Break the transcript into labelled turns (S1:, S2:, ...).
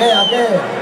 S1: ¿qué? ¿A qué?